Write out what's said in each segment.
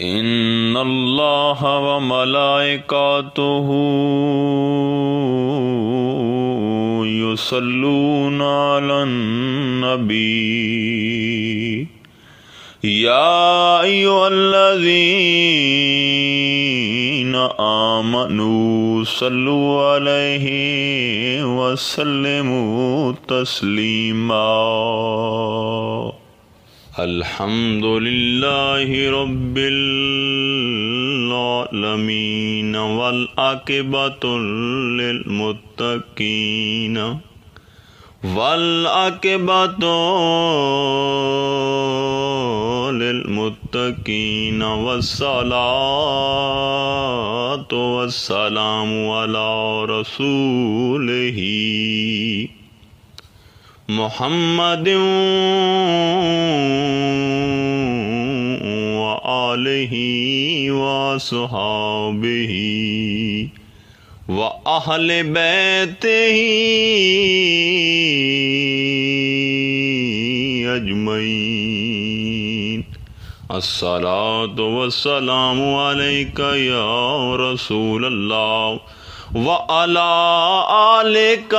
إن الله وملائكته يصلون على النبي يا أيها الذين آمنوا صلوا عليه وسلموا تسليما الحمد لله رب العالمين والعاقبة للمتقين والعاقبة للمتقين والصلاة والسلام على رسوله محمد وآله وصحابه وأهل بيته أجمعين الصلاة والسلام عليك يا رسول الله وعلى آلك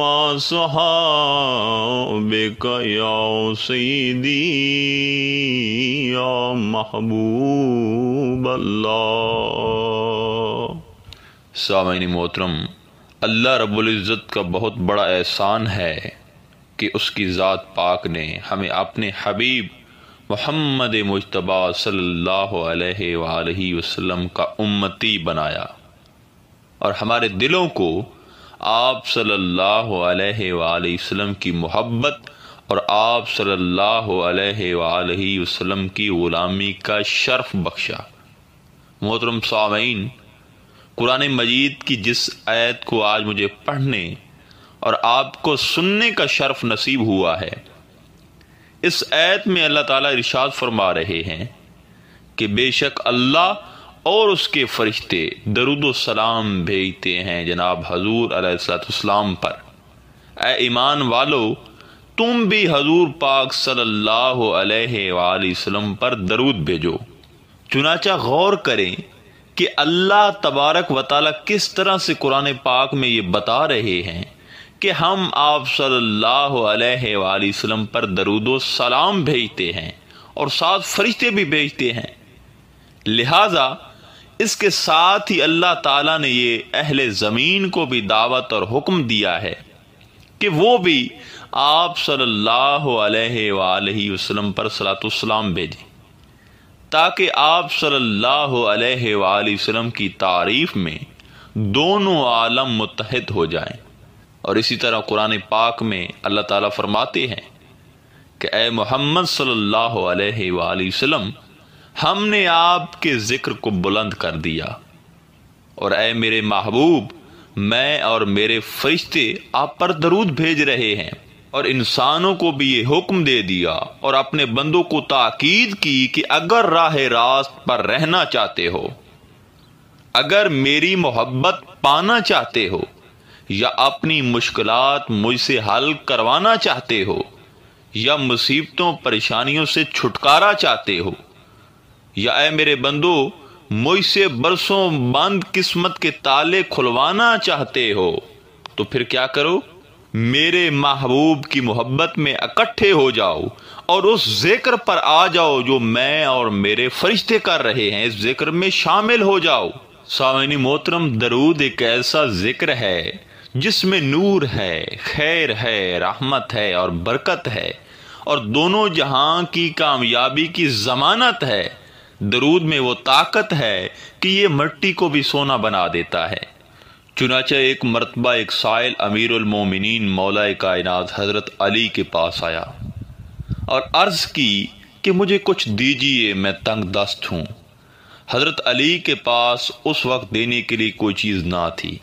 وصحابك يا سيدي يا محبوب الله سامعین محترم، اللہ رب العزت کا بہت بڑا احسان ہے کہ اس کی ذات پاک نے ہمیں اپنے حبیب محمد مجتبہ صلی اللہ علیہ وآلہ وسلم کا امتی بنایا۔ اور ہمارے دلوں کو آپ صلی اللہ علیہ وآلہ وسلم کی محبت اور آپ صلی اللہ علیہ وآلہ وسلم کی غلامی کا شرف بخشا۔ محترم سامعین، قرآن مجید کی جس آیت کو آج مجھے پڑھنے اور آپ کو سننے کا شرف نصیب ہوا ہے، اس آیت میں اللہ تعالیٰ ارشاد فرما رہے ہیں کہ بے شک اللہ اور اس کے فرشتے درود و سلام بھیجتے ہیں جناب حضور علیہ السلام پر۔ اے ایمان والو، تم بھی حضور پاک صلی اللہ علیہ وآلہ وسلم پر درود بھیجو۔ چنانچہ غور کریں کہ اللہ تبارک و تعالیٰ کس طرح سے قرآن پاک میں یہ بتا رہے ہیں کہ ہم آپ صلی اللہ علیہ وآلہ وسلم پر درود و سلام بھیجتے ہیں اور ساتھ فرشتے بھی بھیجتے ہیں۔ لہٰذا اس کے ساتھ ہی اللہ تعالیٰ نے یہ اہل زمین کو بھی دعوت اور حکم دیا ہے کہ وہ بھی آپ صلی اللہ علیہ وآلہ وسلم پر صلاۃ السلام بھیجیں۔ تاکہ آپ صلی اللہ علیہ وآلہ وسلم کی تعریف میں دونوں عالم متحد ہو جائیں۔ اور اسی طرح قرآن پاک میں اللہ تعالیٰ فرماتے ہیں کہ اے محمد صلی اللہ علیہ وآلہ وسلم ہم نے آپ کے ذکر کو بلند کر دیا۔ اور اے میرے محبوب، میں اور میرے فرشتے آپ پر درود بھیج رہے ہیں۔ اور انسانوں کو بھی یہ حکم دے دیا اور اپنے بندوں کو تاکید کی کہ اگر راہ راست پر رہنا چاہتے ہو، اگر میری محبت پانا چاہتے ہو یا اپنی مشکلات مجھ سے حل کروانا چاہتے ہو یا مصیبتوں، پریشانیوں سے چھٹکارا چاہتے ہو یا اے میرے بندو، مجھ سے برسوں بند قسمت کے تالے کھلوانا چاہتے ہو۔ تو پھر کیا کرو؟ میرے محبوب کی محبت میں اکٹھے ہو جاؤ اور اس ذکر پر آ جاؤ جو میں اور میرے فرشتے کر رہے ہیں۔ اس ذکر میں شامل ہو جاؤ۔ سامعین محترم، درود ایک ایسا ذکر ہے جس میں نور ہے، خیر ہے، رحمت ہے اور برکت ہے۔ اور دونوں جہاں کی کامیابی کی ضمانت ہے۔ درود میں وہ طاقت ہے کہ یہ مٹی کو بھی سونا بنا دیتا ہے۔ چنانچہ ایک مرتبہ ایک سائل امیر المومنین مولا کائنات حضرت علی کے پاس آیا اور عرض کی کہ مجھے کچھ دیجیے، میں تنگ دست ہوں۔ حضرت علی کے پاس اس وقت دینے کے لیے کوئی چیز نہ تھی۔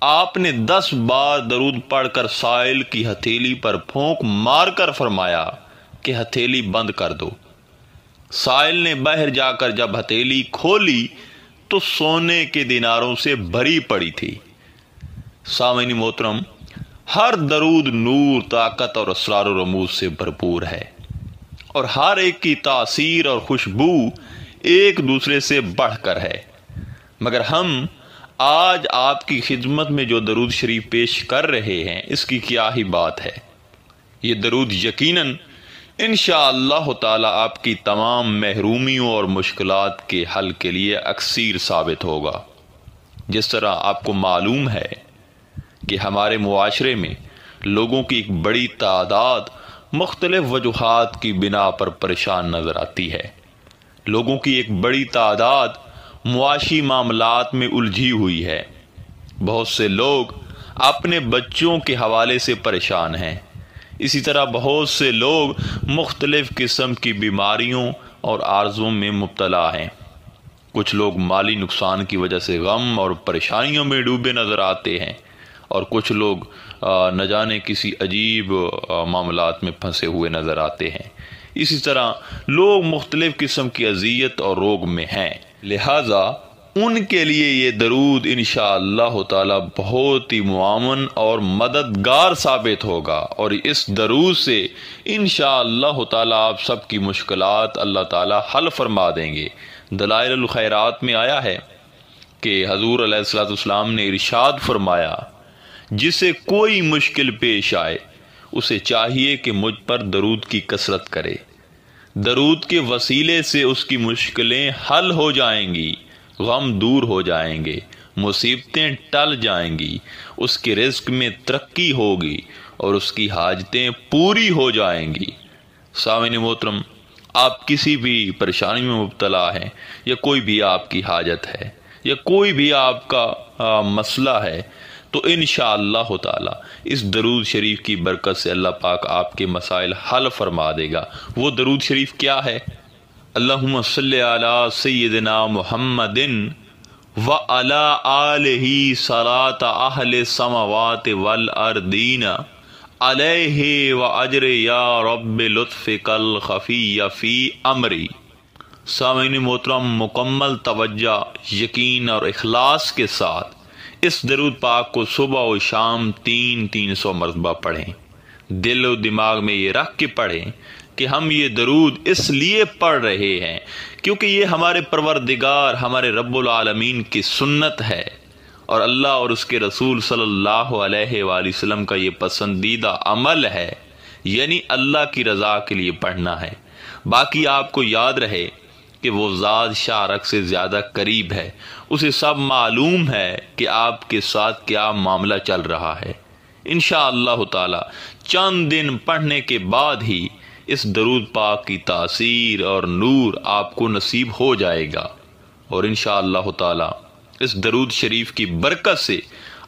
آپ نے دس بار درود پڑھ کر سائل کی ہتھیلی پر پھونک مار کر فرمایا کہ ہتھیلی بند کر دو۔ سائل نے باہر جا کر جب ہتھیلی کھولی تو سونے کے دیناروں سے بھری پڑی تھی۔ سامعین محترم، ہر درود نور، طاقت اور اسرار و رموز سے بھرپور ہے۔ اور ہر ایک کی تاثیر اور خوشبو ایک دوسرے سے بڑھ کر ہے۔ مگر ہم آج آپ کی خدمت میں جو درود شریف پیش کر رہے ہیں، اس کی کیا ہی بات ہے۔ یہ درود یقیناً ان شاء اللہ تعالی آپ کی تمام محرومیوں اور مشکلات کے حل کے لیے اکثیر ثابت ہوگا۔ جس طرح آپ کو معلوم ہے کہ ہمارے معاشرے میں لوگوں کی ایک بڑی تعداد مختلف وجوہات کی بنا پر پریشان نظر آتی ہے۔ لوگوں کی ایک بڑی تعداد معاشی معاملات میں الجھی ہوئی ہے۔ بہت سے لوگ اپنے بچوں کے حوالے سے پریشان ہیں۔ اسی طرح بہت سے لوگ مختلف قسم کی بیماریوں اور عارضوں میں مبتلا ہیں۔ کچھ لوگ مالی نقصان کی وجہ سے غم اور پریشانیوں میں ڈوبے نظر آتے ہیں اور کچھ لوگ نہ جانے کسی عجیب معاملات میں پھنسے ہوئے نظر آتے ہیں۔ اسی طرح لوگ مختلف قسم کی اذیت اور روگ میں ہیں۔ لہٰذا ان کے لیے یہ درود انشاءاللہ اللہ تعالی بہت ہی معاون اور مددگار ثابت ہوگا اور اس درود سے انشاءاللہ اللہ تعالی آپ سب کی مشکلات اللہ تعالی حل فرما دیں گے۔ دلائل الخیرات میں آیا ہے کہ حضور علیہ السلاۃ والسلام نے ارشاد فرمایا، جسے کوئی مشکل پیش آئے، اسے چاہیے کہ مجھ پر درود کی کثرت کرے۔ درود کے وسیلے سے اس کی مشکلیں حل ہو جائیں گی۔ غم دور ہو جائیں گے، مصیبتیں ٹل جائیں گی، اس کے رزق میں ترقی ہوگی اور اس کی حاجتیں پوری ہو جائیں گی۔ سامن محترم، آپ کسی بھی پریشانی میں مبتلا ہیں، یا کوئی بھی آپ کی حاجت ہے، یا کوئی بھی آپ کا مسئلہ ہے، تو انشاءاللہ اللہ تعالی اس درود شریف کی برکت سے اللہ پاک آپ کے مسائل حل فرما دے گا۔ وہ درود شریف کیا ہے؟ اللہم صلی علی سیدنا محمد و علی آلہ صلاة اہل سموات والاردین علیہ و اجر یا رب لطف کل خفی فی امری۔ سامعین محترم، مکمل توجہ، یقین اور اخلاص کے ساتھ اس درود پاک کو صبح و شام تین تین سو مرتبہ پڑھیں۔ دل و دماغ میں یہ رکھ کے پڑھیں کہ ہم یہ درود اس لیے پڑھ رہے ہیں کیونکہ یہ ہمارے پروردگار، ہمارے رب العالمین کی سنت ہے اور اللہ اور اس کے رسول صلی اللہ علیہ وآلہ وسلم کا یہ پسندیدہ عمل ہے یعنی اللہ کی رضا کے لیے پڑھنا ہے۔ باقی آپ کو یاد رہے کہ وہ ذات شارک سے زیادہ قریب ہے۔ اسے سب معلوم ہے کہ آپ کے ساتھ کیا معاملہ چل رہا ہے۔ انشاءاللہ اللہ تعالی، چند دن پڑھنے کے بعد ہی اس درود پاک کی تاثیر اور نور آپ کو نصیب ہو جائے گا۔ اور انشاءاللہ اللہ تعالی اس درود شریف کی برکت سے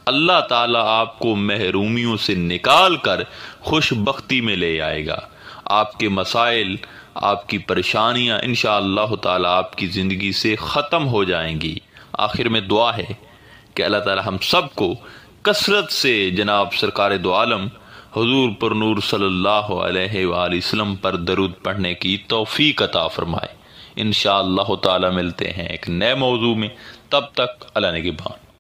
اللہ تعالی آپ کو محرومیوں سے نکال کر خوش بختی میں لے آئے گا۔ آپ کے مسائل، آپ کی پریشانیاں انشاءاللہ اللہ تعالی آپ کی زندگی سے ختم ہو جائیں گی۔ آخر میں دعا ہے کہ اللہ تعالی ہم سب کو کثرت سے جناب سرکار دو عالم حضور پر نور صلی اللہ علیہ وآلہ وسلم پر درود پڑھنے کی توفیق عطا فرمائے۔ انشاءاللہ اللہ تعالی ملتے ہیں ایک نئے موضوع میں۔ تب تک اللہ نے کی بان